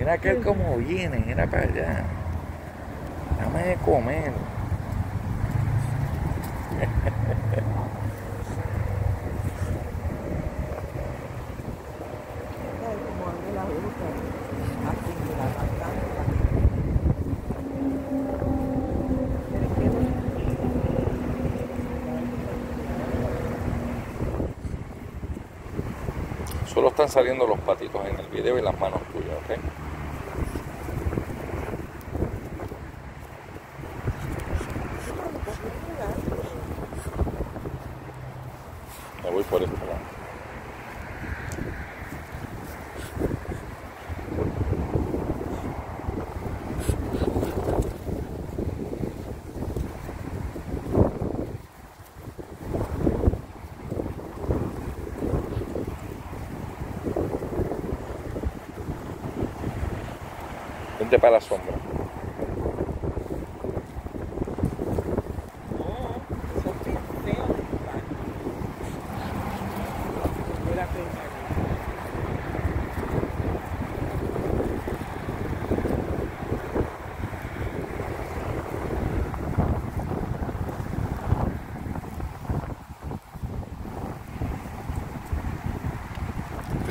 Mira aquel como viene, mira para allá. Dame de comer. Solo están saliendo los patitos en el video y las manos tuyas, ¿ok? Me voy por este lado. Para la sombra. Estoy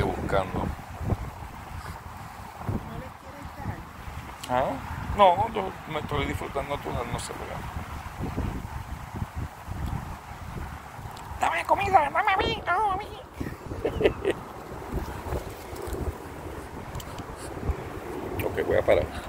buscando. ¿Ah? No, yo me estoy disfrutando tú, no sé. Dame comida, dame a mí, dame a mí. pegou e aparece.